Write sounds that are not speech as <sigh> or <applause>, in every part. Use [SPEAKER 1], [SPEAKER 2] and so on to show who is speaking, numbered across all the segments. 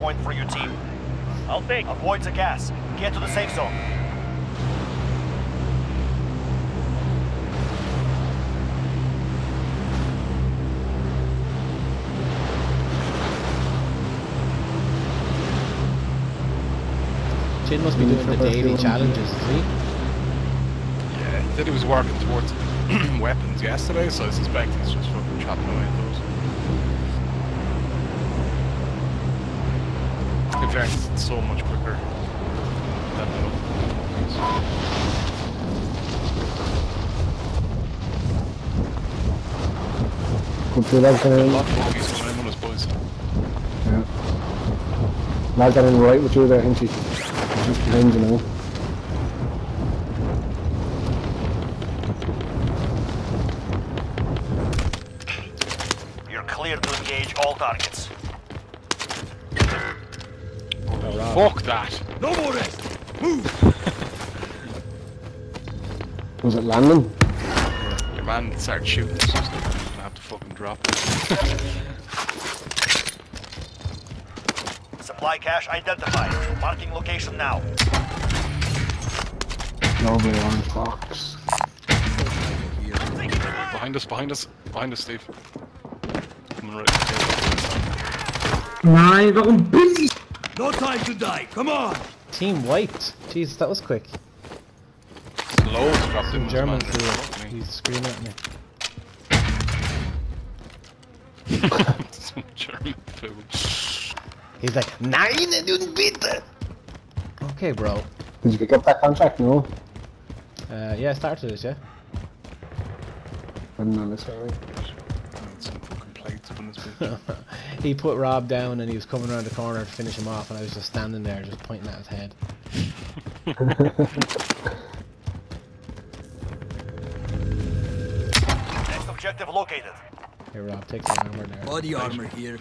[SPEAKER 1] point for your team.
[SPEAKER 2] I'll take.
[SPEAKER 1] Avoid the gas. Get to the safe zone.
[SPEAKER 3] Chin must be doing the daily challenges, is he?
[SPEAKER 4] Yeah, he said he was working towards <clears throat> weapons yesterday, so I suspect he's just fucking chopping away at those. In fact, it's so much quicker than the ones.
[SPEAKER 5] Good for lads
[SPEAKER 4] A
[SPEAKER 5] coming in.
[SPEAKER 4] lot of bogies coming in on us, boys.
[SPEAKER 5] Yeah. Lad got in right with you there, ain't he? Just behind you now.
[SPEAKER 1] You're clear to engage all targets.
[SPEAKER 4] Fuck that!
[SPEAKER 2] No more rest. Move. <laughs>
[SPEAKER 5] Was it landing?
[SPEAKER 4] Your man started shooting, so I'm gonna have to fucking drop it. <laughs>
[SPEAKER 1] Supply cache identified. Marking location now.
[SPEAKER 5] Lovely on Fox.
[SPEAKER 4] Behind us, behind us, behind us, Steve. Coming right.
[SPEAKER 6] Nein, warum bin ich?
[SPEAKER 2] No time to die. Come on.
[SPEAKER 3] Team wiped. Jesus, that was quick.
[SPEAKER 4] Loads dropped
[SPEAKER 3] Some German
[SPEAKER 4] man.
[SPEAKER 3] threw
[SPEAKER 4] Fuck
[SPEAKER 3] it.
[SPEAKER 4] me.
[SPEAKER 3] He's screaming at me.
[SPEAKER 4] Some German food.
[SPEAKER 3] He's like, Nein, du bitte! Okay, bro.
[SPEAKER 5] Did you pick up that contract? No.
[SPEAKER 3] Uh, yeah, I started it, yeah?
[SPEAKER 5] I didn't know
[SPEAKER 4] plates in this <laughs> bitch.
[SPEAKER 3] he put Rob down and he was coming around the corner to finish him off and I was just standing there just pointing at his head. <laughs>
[SPEAKER 1] Next objective located.
[SPEAKER 3] Here, Rob, take some armor there.
[SPEAKER 2] Body armor here.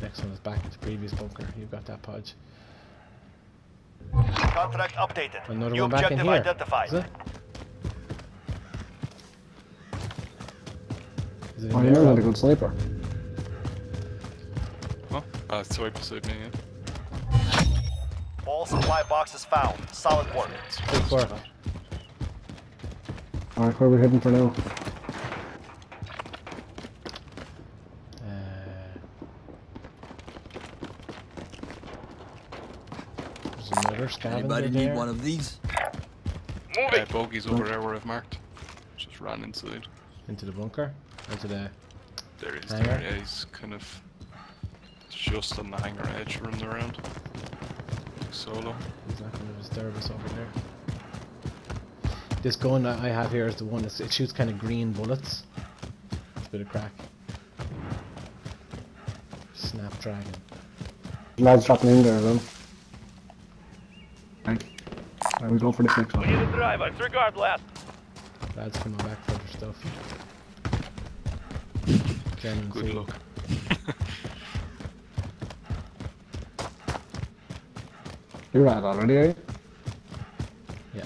[SPEAKER 3] Next one is back to previous bunker. You've got that podge.
[SPEAKER 1] Contract updated.
[SPEAKER 3] Another
[SPEAKER 1] New
[SPEAKER 3] one back in
[SPEAKER 1] objective
[SPEAKER 3] here.
[SPEAKER 1] identified.
[SPEAKER 5] Oh, you're not a good sleeper.
[SPEAKER 4] Huh? Ah, it's right beside me, yeah.
[SPEAKER 1] All supply boxes found. Solid work.
[SPEAKER 3] Good work.
[SPEAKER 5] Alright, where are we heading for now?
[SPEAKER 3] Uh, there's
[SPEAKER 2] Anybody
[SPEAKER 3] there.
[SPEAKER 2] need one of these?
[SPEAKER 4] Uh, bogey's over there where I've marked. Just ran inside.
[SPEAKER 3] Into the bunker? Into the...
[SPEAKER 4] There he is.
[SPEAKER 3] Hangar?
[SPEAKER 4] There. Yeah, he's kind of just on the hangar edge, running around. Solo.
[SPEAKER 3] He's not going to disturb us over there. This gun that I have here is the one that it shoots kind of green bullets. It's a bit of crack. Snapdragon.
[SPEAKER 5] Lads dropping in there, then. Right. Right, we go for this next one.
[SPEAKER 2] We need a driver. Disregard blast.
[SPEAKER 3] Lads coming back for their stuff. German
[SPEAKER 4] Good
[SPEAKER 3] food.
[SPEAKER 4] luck. <laughs>
[SPEAKER 5] You're at already, eh?
[SPEAKER 3] Yeah.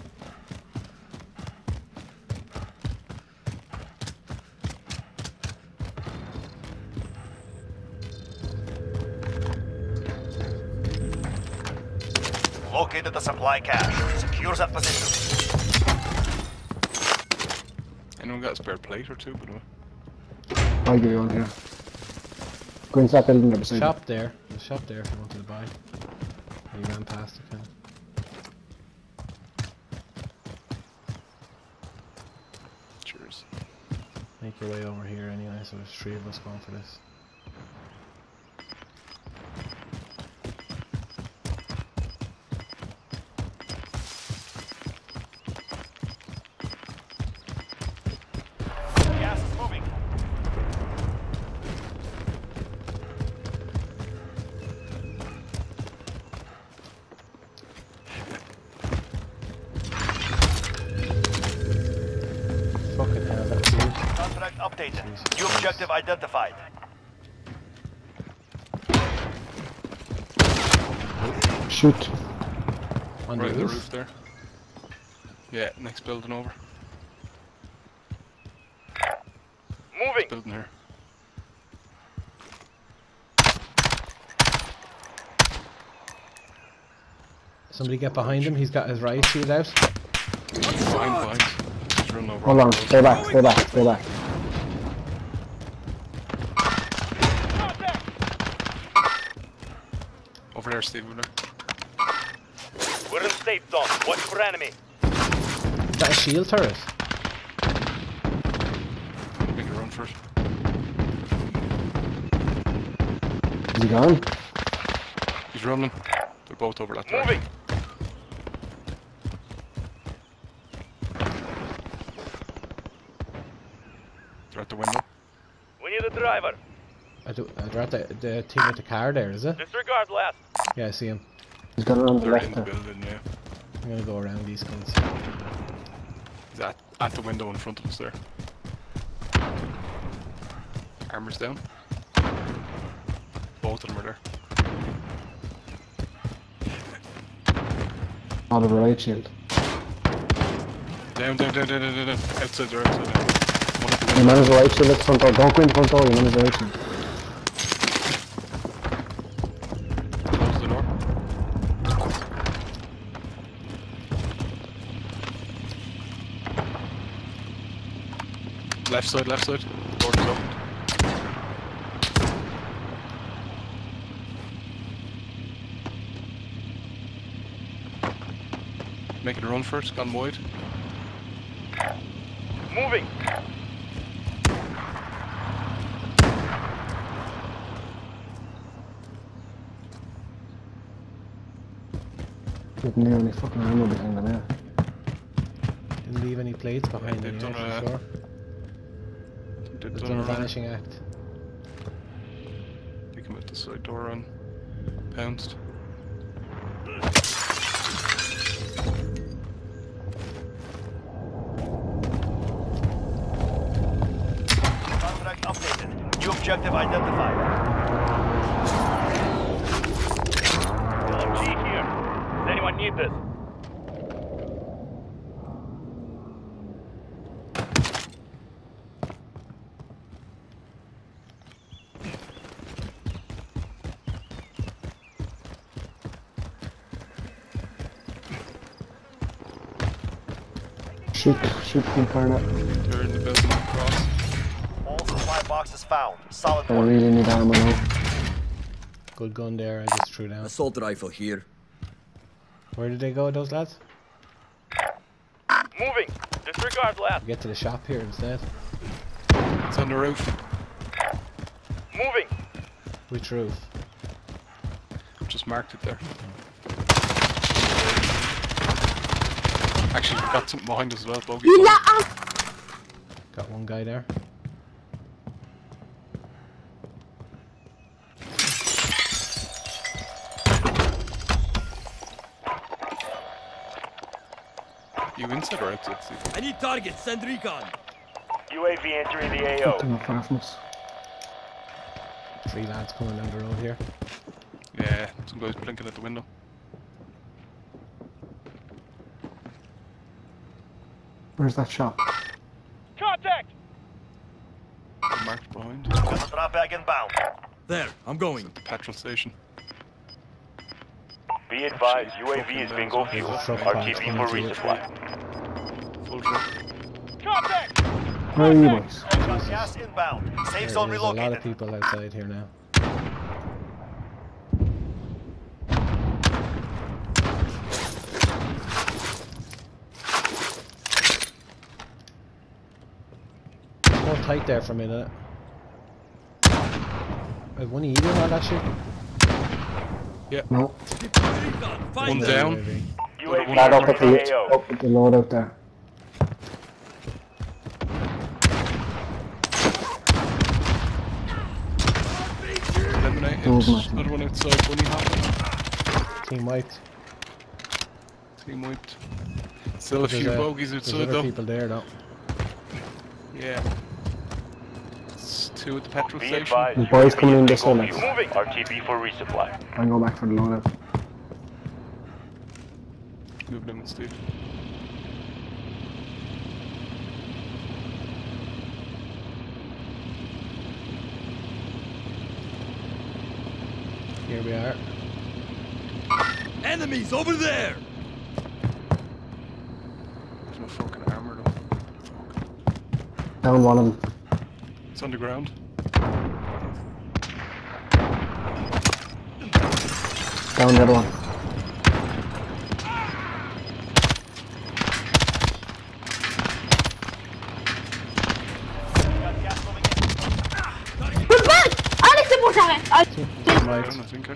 [SPEAKER 1] Located the supply cache. Secure that position.
[SPEAKER 4] Anyone got a spare plate or two? By the way?
[SPEAKER 5] I'll give you one here. Go into that building there beside
[SPEAKER 3] Shop there. There's a shop there if you wanted to buy. You ran past it kind of.
[SPEAKER 4] Cheers.
[SPEAKER 3] Make your way over here anyway, so there's three of us going for this.
[SPEAKER 1] identified.
[SPEAKER 5] Shoot.
[SPEAKER 3] Under
[SPEAKER 4] right
[SPEAKER 3] the, roof?
[SPEAKER 4] roof there. Yeah, next building over.
[SPEAKER 2] Moving.
[SPEAKER 4] Next building here.
[SPEAKER 3] Somebody get behind him. He's got his riot sealed out.
[SPEAKER 4] Behind.
[SPEAKER 5] Hold on. Stay back. Stay back. Stay back.
[SPEAKER 4] Over there, Steve. Over.
[SPEAKER 1] We're in safe zone. Watch for enemy.
[SPEAKER 3] Is that a shield turret?
[SPEAKER 4] Make a run for it.
[SPEAKER 5] Is he gone?
[SPEAKER 4] He's running. They're both over that
[SPEAKER 1] Moving.
[SPEAKER 4] direction. They're at the window.
[SPEAKER 1] We need a driver.
[SPEAKER 3] I do, uh, they're at the, the team with the car there, is it?
[SPEAKER 1] Disregard left.
[SPEAKER 3] Yeah, I see him.
[SPEAKER 5] He's got it on the left
[SPEAKER 4] the
[SPEAKER 5] there.
[SPEAKER 4] building, yeah.
[SPEAKER 3] I'm gonna go around these guns.
[SPEAKER 4] He's at, at the window in front of us there. Armor's down. Both of them are there.
[SPEAKER 5] Out of the right shield.
[SPEAKER 4] Down, down, down, down, down, down, down. Outside there, outside there. One at the
[SPEAKER 5] You manage the right shield at the front door. Don't go in the front door, you manage the right shield.
[SPEAKER 4] Left side, left side. Door is open. Making a run first, gone wide.
[SPEAKER 1] Moving.
[SPEAKER 5] Didn't leave any fucking ammo behind them, yeah.
[SPEAKER 3] Didn't leave any plates behind
[SPEAKER 4] they've
[SPEAKER 3] yeah, for sure.
[SPEAKER 4] They've
[SPEAKER 3] They've
[SPEAKER 4] done
[SPEAKER 3] done
[SPEAKER 4] a
[SPEAKER 3] a vanishing act.
[SPEAKER 4] They come out the side door and pounced.
[SPEAKER 1] Contract updated. New objective identified. LMG here. Does anyone need this?
[SPEAKER 5] Shoot, shoot from far now.
[SPEAKER 4] They're in the building across.
[SPEAKER 1] All supply boxes found. Solid
[SPEAKER 5] I really need ammo now.
[SPEAKER 3] Good gun there, I just threw down.
[SPEAKER 2] Assault rifle here.
[SPEAKER 3] Where did they go, those lads?
[SPEAKER 1] Moving. Disregard last.
[SPEAKER 3] Get to the shop here instead.
[SPEAKER 4] It's on the roof.
[SPEAKER 1] Moving.
[SPEAKER 3] Which roof?
[SPEAKER 4] Just marked it there. Actually, we've got something behind us as well, Bogey.
[SPEAKER 3] Got one guy there.
[SPEAKER 4] You inside or outside, Steve?
[SPEAKER 2] I need targets. Send recon.
[SPEAKER 1] UAV entering the AO.
[SPEAKER 5] They're not far from us.
[SPEAKER 3] Three lads coming down the road here.
[SPEAKER 4] Yeah, some guys blinking at the window.
[SPEAKER 5] Where's that shop?
[SPEAKER 1] Contact.
[SPEAKER 4] Marked behind.
[SPEAKER 1] Got a drop bag inbound.
[SPEAKER 2] There, I'm going.
[SPEAKER 4] The petrol station.
[SPEAKER 1] Be advised, UAV is bingo fuel.
[SPEAKER 3] There's a truck parked
[SPEAKER 1] RTB
[SPEAKER 3] coming
[SPEAKER 1] for resupply.
[SPEAKER 4] Full truck.
[SPEAKER 1] Contact.
[SPEAKER 5] Where are you boys?
[SPEAKER 1] Gas inbound. Safe
[SPEAKER 3] There-
[SPEAKER 1] zone
[SPEAKER 3] there's a lot of
[SPEAKER 1] relocated.
[SPEAKER 3] people outside here now. Tight there for a minute. Have one of you doing all that shit?
[SPEAKER 5] No.
[SPEAKER 2] Deploy recon. Find
[SPEAKER 4] One down.
[SPEAKER 3] UAV.
[SPEAKER 1] UAV
[SPEAKER 5] Lad up at the,
[SPEAKER 1] the
[SPEAKER 5] up at the load out there.
[SPEAKER 4] Eliminate it.
[SPEAKER 5] might-
[SPEAKER 4] Another one outside, bunny hopping.
[SPEAKER 3] Team wiped.
[SPEAKER 4] Team wiped. Still a
[SPEAKER 3] There's
[SPEAKER 4] few
[SPEAKER 3] a-
[SPEAKER 4] bogeys
[SPEAKER 3] There's
[SPEAKER 4] outside
[SPEAKER 3] other
[SPEAKER 4] though.
[SPEAKER 3] people there though.
[SPEAKER 4] Yeah. It's two at the petrol
[SPEAKER 1] Be
[SPEAKER 4] station.
[SPEAKER 1] advised,
[SPEAKER 5] The boys coming in this
[SPEAKER 1] bingo
[SPEAKER 5] way,
[SPEAKER 1] fuel. Moving. RTB for resupply.
[SPEAKER 5] I'm going back for the loadout.
[SPEAKER 4] Moving in with Steve.
[SPEAKER 3] Here we are.
[SPEAKER 2] Enemies over there!
[SPEAKER 4] There's no fucking armor though. Fuck.
[SPEAKER 5] Down one of them.
[SPEAKER 4] It's underground.
[SPEAKER 5] Down the other one.
[SPEAKER 6] Alex est pour j'arrête.
[SPEAKER 3] Team wiped.
[SPEAKER 4] I think.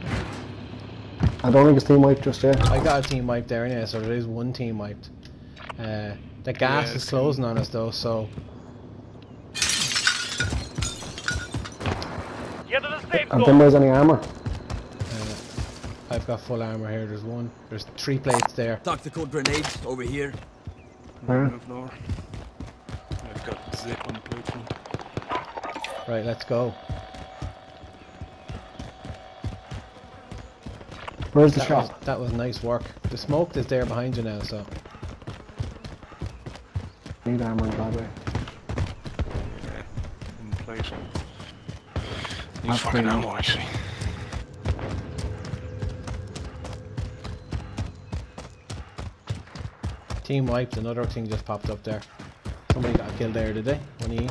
[SPEAKER 4] I
[SPEAKER 5] I don't think it's team wiped just yet.
[SPEAKER 3] I got a team wiped there anyway, so there is one team wiped. Uh, the gas
[SPEAKER 4] Yeah,
[SPEAKER 3] is
[SPEAKER 4] it's-
[SPEAKER 3] closing on us though, so
[SPEAKER 1] Get to the safe
[SPEAKER 5] And then there's any armor.
[SPEAKER 3] uh, I've got full armor here. There's one. There's three plates there.
[SPEAKER 2] Tactical grenades over here.
[SPEAKER 5] Where?
[SPEAKER 4] Move lower. I've got zip on the plate front.
[SPEAKER 3] Right, let's go.
[SPEAKER 5] Where's the
[SPEAKER 3] That was, that was nice work. The smoke is there behind you now, so
[SPEAKER 5] Need armor by the way.
[SPEAKER 4] Yeah. On the plate. Need
[SPEAKER 5] That's
[SPEAKER 4] fucking
[SPEAKER 5] pretty
[SPEAKER 4] ammo actually.
[SPEAKER 3] team wiped. Another thing just popped up there. Somebody got killed there, did they? One of you?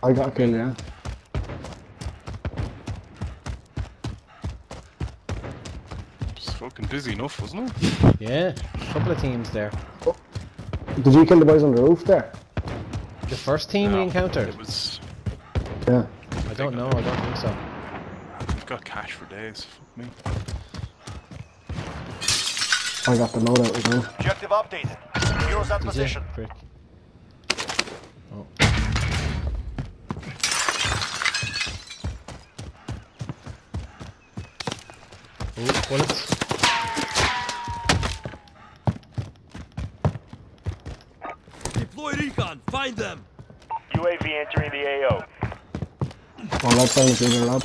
[SPEAKER 5] I got killed, yeah.
[SPEAKER 4] It's fucking busy enough, wasn't it?
[SPEAKER 3] Yeah, a couple of teams there. Oh.
[SPEAKER 5] Did you kill the boys on the roof there?
[SPEAKER 3] The first team we encountered.
[SPEAKER 4] It was.
[SPEAKER 5] Yeah.
[SPEAKER 3] I don't know. I don't think so.
[SPEAKER 4] We've got cash for days. Fuck me.
[SPEAKER 5] I got the loadout as well.
[SPEAKER 1] Objective updated. Heroes at
[SPEAKER 3] Did you?
[SPEAKER 1] position.
[SPEAKER 3] Prick. Oh. Oh, bullets.
[SPEAKER 2] Deploy recon. Find them.
[SPEAKER 1] UAV entering the AO.
[SPEAKER 5] All that time is either lab.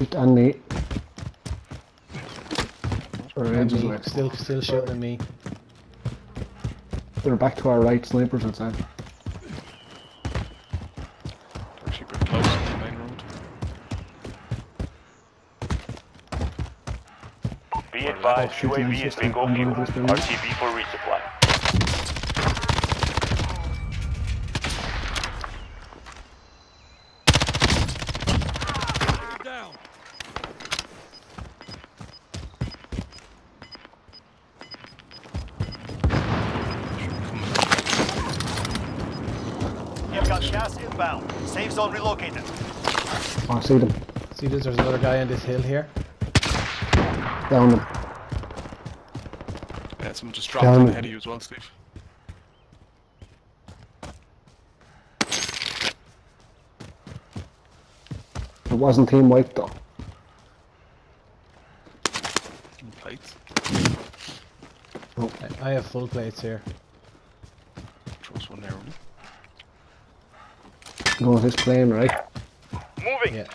[SPEAKER 5] It and me. Or
[SPEAKER 3] And me,
[SPEAKER 5] like.
[SPEAKER 3] still, still shooting at me.
[SPEAKER 5] They're back to our right, snipers outside.
[SPEAKER 4] Actually pretty close to the main road.
[SPEAKER 1] Be advised, oh,
[SPEAKER 5] shooting
[SPEAKER 1] UAV is
[SPEAKER 5] system
[SPEAKER 1] bingo
[SPEAKER 5] under
[SPEAKER 1] fuel.
[SPEAKER 5] this building.
[SPEAKER 1] RTB for resupply. Zone relocated.
[SPEAKER 5] Oh, I see them.
[SPEAKER 3] See, this, there's another guy on this hill here.
[SPEAKER 5] Down them.
[SPEAKER 4] Yeah, someone just dropped
[SPEAKER 5] Down.
[SPEAKER 4] on ahead of you as well, Steve.
[SPEAKER 5] It wasn't team wiped though.
[SPEAKER 4] Plates. Oh.
[SPEAKER 3] I, I have full plates here.
[SPEAKER 4] Trust one there. Really.
[SPEAKER 5] Go with this plane, right?
[SPEAKER 1] Moving.
[SPEAKER 3] Yeah.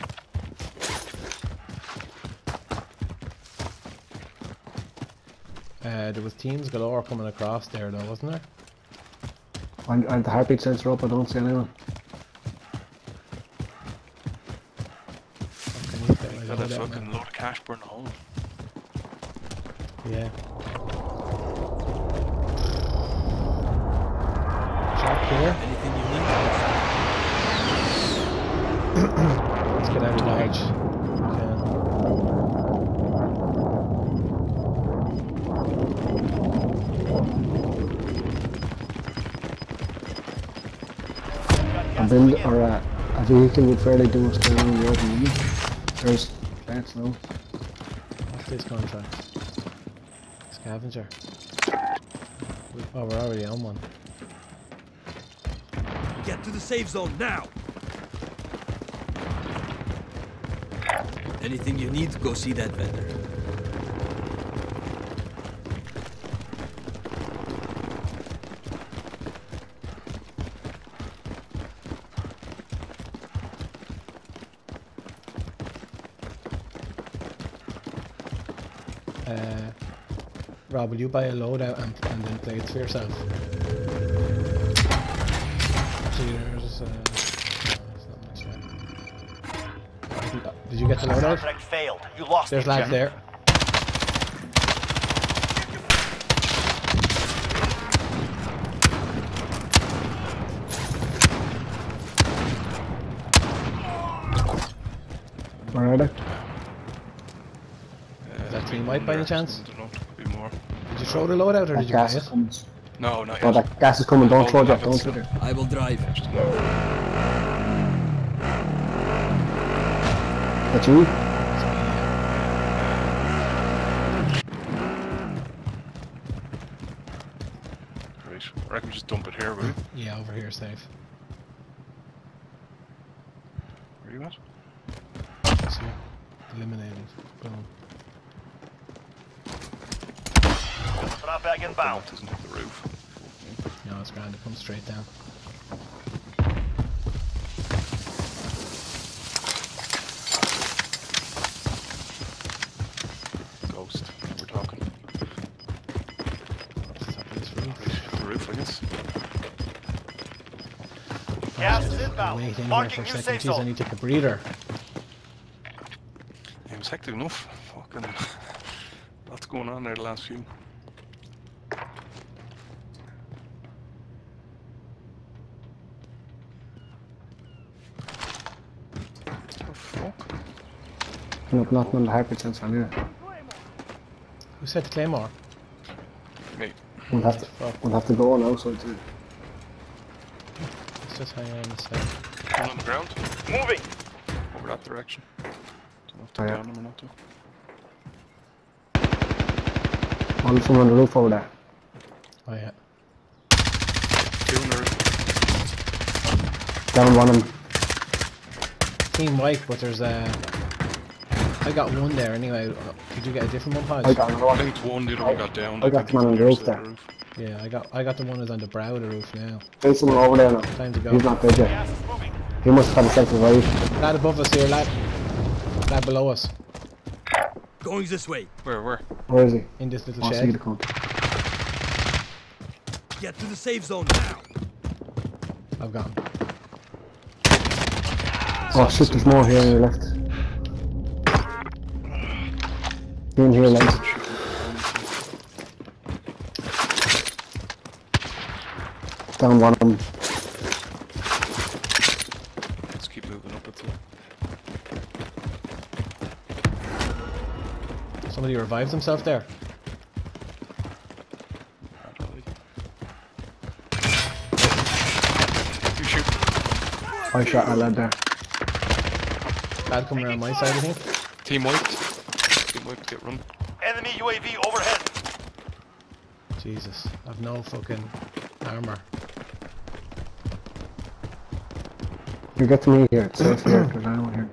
[SPEAKER 3] Uh, there was teams galore coming across there though, wasn't there?
[SPEAKER 5] I, I have the heartbeat sensor up, I don't see anyone.
[SPEAKER 3] Can you
[SPEAKER 4] Got a fucking
[SPEAKER 3] now?
[SPEAKER 4] load of cash burn hole.
[SPEAKER 3] Yeah. Jack here.
[SPEAKER 5] A bin or a, a vehicle would fairly do us down in the open room. There's plants now.
[SPEAKER 3] What's this contract? Scavenger. Oh, we're already on one.
[SPEAKER 2] Get to the safe zone now. Anything you need, go see that vendor.
[SPEAKER 3] Will you buy a loadout and, and then play it for yourself. There's. Uh, no, Did you get the loadout?
[SPEAKER 1] Failed. You lost
[SPEAKER 3] there's
[SPEAKER 1] lag
[SPEAKER 3] there.
[SPEAKER 5] Where are they?
[SPEAKER 4] Uh,
[SPEAKER 3] that
[SPEAKER 4] green
[SPEAKER 3] white by any chance? Throw the load out or
[SPEAKER 5] That
[SPEAKER 3] did you
[SPEAKER 5] gas
[SPEAKER 3] it?
[SPEAKER 5] is coming.
[SPEAKER 4] No, not
[SPEAKER 5] Oh, that gas is coming. Don't
[SPEAKER 4] Oh,
[SPEAKER 5] throw
[SPEAKER 4] we
[SPEAKER 5] that.
[SPEAKER 4] have it
[SPEAKER 5] Don't throw it.
[SPEAKER 2] I will drive.
[SPEAKER 5] That's you?
[SPEAKER 4] Right. I reckon we just dump it here, will you?
[SPEAKER 3] Yeah, over here, safe.
[SPEAKER 4] Where are you at?
[SPEAKER 3] It's here. Eliminated. Boom.
[SPEAKER 1] Drop bag
[SPEAKER 4] Oh,
[SPEAKER 1] inbound.
[SPEAKER 4] it doesn't hit the roof.
[SPEAKER 3] No, it's grand. It comes straight down.
[SPEAKER 4] Ghost. We're talking.
[SPEAKER 3] What's up with this roof?
[SPEAKER 4] Hit the roof, I guess.
[SPEAKER 1] Gas is
[SPEAKER 3] Wait in
[SPEAKER 1] inbound.
[SPEAKER 3] here for a second.
[SPEAKER 1] safe
[SPEAKER 3] Jeez, I need to take a breather.
[SPEAKER 4] It was hectic enough. Fucking <laughs> lots going on there the last few. Oh fuck.
[SPEAKER 5] Can up nothing on the hyper sensor anyway.
[SPEAKER 3] Who said Claymore?
[SPEAKER 4] Mate,
[SPEAKER 5] We'll have to,
[SPEAKER 3] Fuck.
[SPEAKER 5] we'll have to go on outside too.
[SPEAKER 3] Let's just hang on a sec.
[SPEAKER 4] one on the ground.
[SPEAKER 1] Moving.
[SPEAKER 4] Over that direction. Don't know if
[SPEAKER 5] Oh, yeah.
[SPEAKER 4] down them or not though.
[SPEAKER 5] One someone on the roof over there.
[SPEAKER 3] Oh yeah.
[SPEAKER 4] Two on the roof.
[SPEAKER 5] Down one of them.
[SPEAKER 3] Team wipe, but there's a. I got one there anyway. Uh, Did you get a different one, Hodge?
[SPEAKER 5] I got another
[SPEAKER 4] I
[SPEAKER 5] one.
[SPEAKER 4] think one, the other one got down.
[SPEAKER 5] I got
[SPEAKER 4] think
[SPEAKER 5] the man on the roof there.
[SPEAKER 4] of the
[SPEAKER 3] Yeah, I got I got the one that's on the brow of the roof now.
[SPEAKER 5] There's someone over there now.
[SPEAKER 3] Time to go.
[SPEAKER 5] He's not dead yet.
[SPEAKER 1] Gas is moving.
[SPEAKER 5] He must have had a self revive.
[SPEAKER 3] Lad above us here, lad. Lad below us.
[SPEAKER 2] Going this way.
[SPEAKER 4] Where, where?
[SPEAKER 5] Where is he?
[SPEAKER 3] In this little
[SPEAKER 5] Oh, I see
[SPEAKER 3] shed.
[SPEAKER 5] the cunt.
[SPEAKER 2] Get to the safe zone now.
[SPEAKER 3] I've gone.
[SPEAKER 5] Oh shit, there's more here on your left. In here, lads. Down one of them.
[SPEAKER 4] Let's keep moving up at the.
[SPEAKER 3] Somebody revived himself there.
[SPEAKER 4] You shoot.
[SPEAKER 5] I shot a lad there.
[SPEAKER 3] Bad coming around my side, I think.
[SPEAKER 4] Team wiped. Team wiped, get run.
[SPEAKER 1] Enemy UAV overhead.
[SPEAKER 3] Jesus, I've no fucking armor.
[SPEAKER 5] You get to me here. It's safe here. There's anyone here.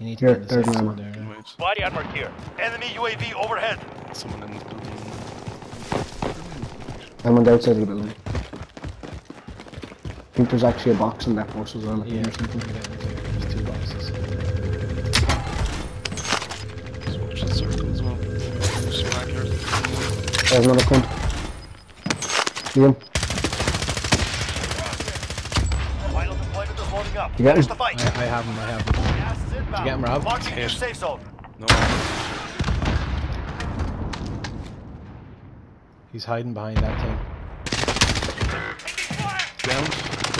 [SPEAKER 3] You need to
[SPEAKER 5] Here,
[SPEAKER 3] get in the
[SPEAKER 5] there's
[SPEAKER 3] safe
[SPEAKER 5] an ammo.
[SPEAKER 3] there.
[SPEAKER 4] Team
[SPEAKER 3] yeah.
[SPEAKER 4] wiped.
[SPEAKER 1] Body armor here. Enemy UAV overhead.
[SPEAKER 4] Someone in the building.
[SPEAKER 5] I'm on the outside of the building. I think there's actually a box in that post as well. I think,
[SPEAKER 3] Yeah,
[SPEAKER 5] or something.
[SPEAKER 3] there's two boxes.
[SPEAKER 5] There's another cunt. See him?
[SPEAKER 1] Final deployment is loading up.
[SPEAKER 5] You got
[SPEAKER 1] Finish
[SPEAKER 5] him?
[SPEAKER 1] the fight.
[SPEAKER 3] I, I have him, I have him.
[SPEAKER 1] Gas is inbound.
[SPEAKER 3] get him, Rob?
[SPEAKER 1] Marking new safe zone.
[SPEAKER 4] No.
[SPEAKER 3] He's hiding behind that thing.
[SPEAKER 4] Down.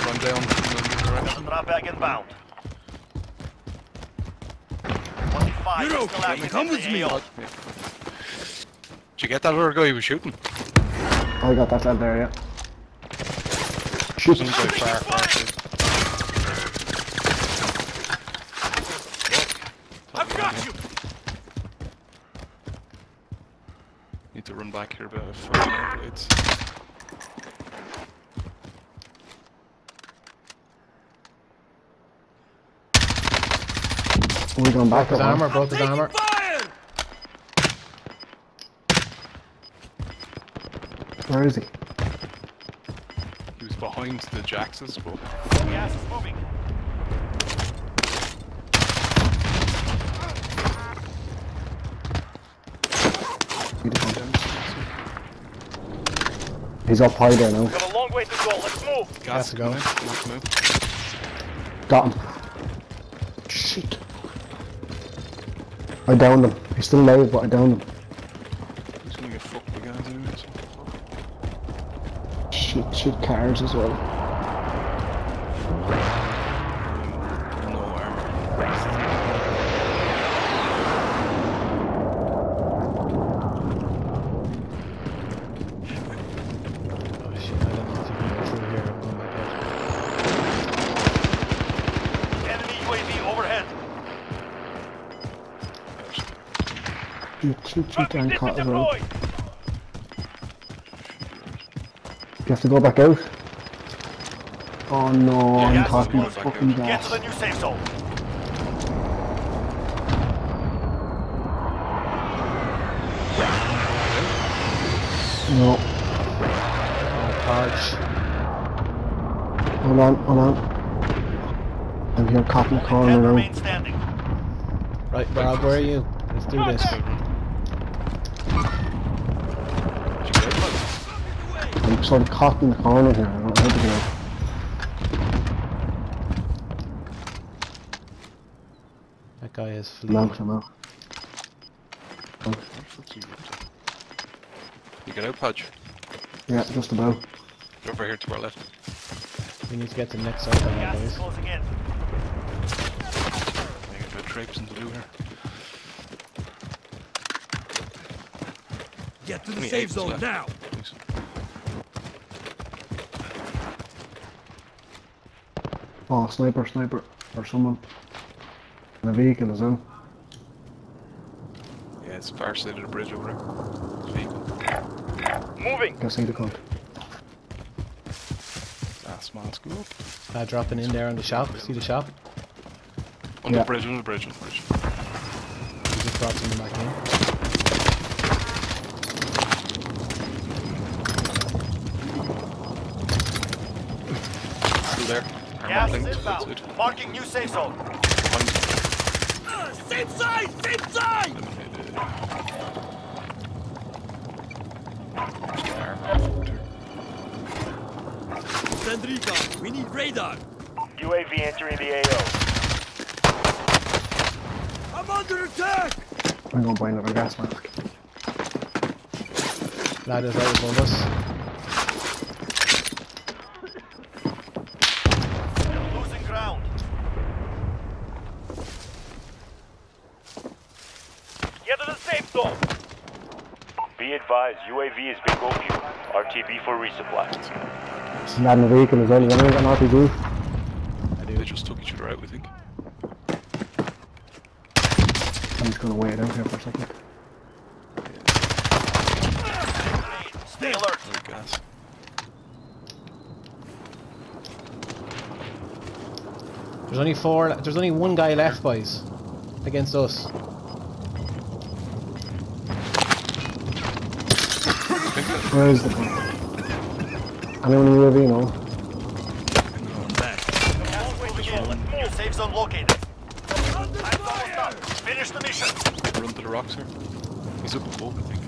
[SPEAKER 4] Run down in.
[SPEAKER 1] Drop bag inbound. 25
[SPEAKER 2] You're
[SPEAKER 1] is still
[SPEAKER 2] okay.
[SPEAKER 1] active
[SPEAKER 2] Come with me.
[SPEAKER 1] AO.
[SPEAKER 4] Yeah. Did you get that other guy who was shooting?
[SPEAKER 5] I got that lad there, yeah. Shoot.
[SPEAKER 4] Some guy far, far. side.
[SPEAKER 1] I've got you.
[SPEAKER 4] Need to run back here about five blades.
[SPEAKER 5] Are we going back
[SPEAKER 3] His armor, broke his armor.
[SPEAKER 5] Where is he?
[SPEAKER 4] He was behind the Jaxes, but
[SPEAKER 1] Gas is moving.
[SPEAKER 5] See the cunt. He's up high there now.
[SPEAKER 1] We've got a long way to go. Let's move.
[SPEAKER 4] gas
[SPEAKER 3] to go.
[SPEAKER 4] coming in. Move.
[SPEAKER 5] Got him. Shit. I downed him. He's still alive, but I downed him. shoot cars as well.
[SPEAKER 4] Enemy UAV
[SPEAKER 5] overhead. Shoot, shoot, shoot, and caught the road. You have to go back out. Oh no, I'm talking
[SPEAKER 1] closing.
[SPEAKER 5] fucking
[SPEAKER 1] Get to the new safe zone.
[SPEAKER 5] No,
[SPEAKER 3] Oh, Parch.
[SPEAKER 5] hold on, hold on. I'm here caught in the
[SPEAKER 1] Ten
[SPEAKER 5] corner now.
[SPEAKER 1] remain.
[SPEAKER 3] Right, Rob, where are you? Let's do this.
[SPEAKER 5] I'm sort of caught the corner here. I don't know how to get.
[SPEAKER 3] That guy is
[SPEAKER 5] I'm
[SPEAKER 3] fleeing.
[SPEAKER 5] out, I'm out.
[SPEAKER 4] You get out, Podge.
[SPEAKER 5] Yeah, just about.
[SPEAKER 4] Get over here to our left.
[SPEAKER 3] We need to get to the next cycle now,
[SPEAKER 1] Gas is
[SPEAKER 3] boys.
[SPEAKER 1] closing in.
[SPEAKER 4] You get a bit of traipsing to do here.
[SPEAKER 2] Get to the
[SPEAKER 4] Only
[SPEAKER 2] safe zone
[SPEAKER 4] left.
[SPEAKER 2] now.
[SPEAKER 5] Oh, sniper, sniper. Or someone. And a vehicle is in.
[SPEAKER 4] Yeah, it's far side of the bridge over there. Vehicle.
[SPEAKER 1] Moving.
[SPEAKER 5] Guess I need to come.
[SPEAKER 4] Gas mask go.
[SPEAKER 3] Uh, dropping in there on the shop. See the shop?
[SPEAKER 4] On the bridge, on the bridge, on the bridge.
[SPEAKER 3] We just brought someone back in.
[SPEAKER 1] Gas is inbound. Marking new safe zone.
[SPEAKER 4] Behind.
[SPEAKER 2] Uh, safe side! Safe side!
[SPEAKER 4] Eliminated. Just get armor.
[SPEAKER 2] Send recon. We need radar.
[SPEAKER 1] UAV entering the AO.
[SPEAKER 2] I'm under attack!
[SPEAKER 5] I'm going to buy another gas mask.
[SPEAKER 3] Ladders out above us.
[SPEAKER 1] You're losing ground. Get to the safe zone. Be advised, UAV is bingo fuel. RTB for resupply.
[SPEAKER 5] And that in the vehicle as well. You haven't got an RPG?
[SPEAKER 3] I
[SPEAKER 4] They just took each other out, we think.
[SPEAKER 5] I'm just going to wait it out here for a second.
[SPEAKER 1] Stay alert.
[SPEAKER 4] No gas.
[SPEAKER 3] There's only four. There's only one guy left, boys, against us.
[SPEAKER 5] Where is the gun? Anyone in UAV now?
[SPEAKER 2] I'm back.
[SPEAKER 1] Gas will begin. New safe zone located.
[SPEAKER 2] Under
[SPEAKER 1] Time's almost
[SPEAKER 2] fire!
[SPEAKER 1] Finish the mission.
[SPEAKER 4] Run to the rocks here. He's up above, I think.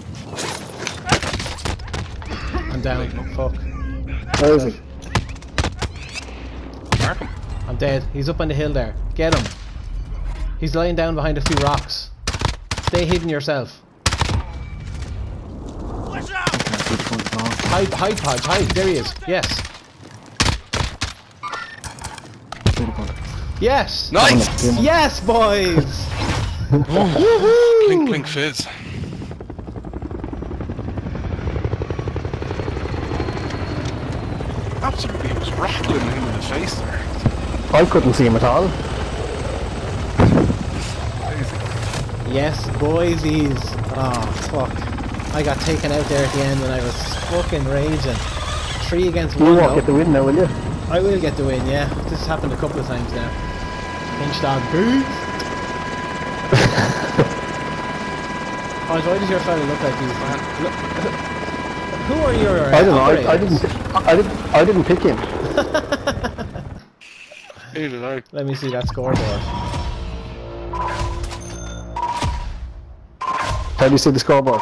[SPEAKER 3] I'm down. Fuck.
[SPEAKER 5] Where is he?
[SPEAKER 4] Mark him.
[SPEAKER 3] I'm dead. He's up on the hill there. Get him. He's lying down behind a few rocks. Stay hidden yourself.
[SPEAKER 1] Out.
[SPEAKER 5] Can't see the front at all.
[SPEAKER 3] Hide, hide, Podge, hide. There he is. Yes.
[SPEAKER 5] See the front.
[SPEAKER 3] Yes.
[SPEAKER 4] Nice!
[SPEAKER 3] Yes, boys. <laughs>
[SPEAKER 4] Clink, clink, fizz. Absolutely, he was rattling him in the face there.
[SPEAKER 5] I couldn't see him at all.
[SPEAKER 3] Yes, boys, boysies. Oh, ah, fuck. I got taken out there at the end when I was fucking raging. Three against
[SPEAKER 5] You
[SPEAKER 3] one.
[SPEAKER 5] won't
[SPEAKER 3] though.
[SPEAKER 5] get the win now, will you?
[SPEAKER 3] I will get the win, yeah. This has happened a couple of times now. Pinch dog boo. <laughs> Hans, why does your fella look like he's look, <laughs> Who are your
[SPEAKER 5] I don't know. I, I didn't. I didn't. I didn't pick him. <laughs>
[SPEAKER 4] Hey, did I?
[SPEAKER 3] Let me see that scoreboard.
[SPEAKER 5] How do you see the scoreboard?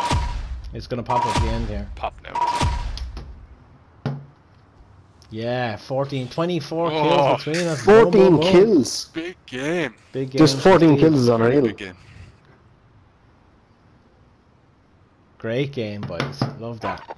[SPEAKER 3] It's gonna pop at the end here.
[SPEAKER 4] Pop now.
[SPEAKER 3] Yeah, 14, 24
[SPEAKER 4] Oh.
[SPEAKER 3] kills between us. Boom, boom,
[SPEAKER 5] Fourteen
[SPEAKER 3] boom.
[SPEAKER 5] kills.
[SPEAKER 4] Big game.
[SPEAKER 3] Big game.
[SPEAKER 5] Just fourteen
[SPEAKER 3] indeed.
[SPEAKER 5] kills is
[SPEAKER 4] Very
[SPEAKER 5] unreal.
[SPEAKER 4] big game.
[SPEAKER 3] Great game, boys. Love that.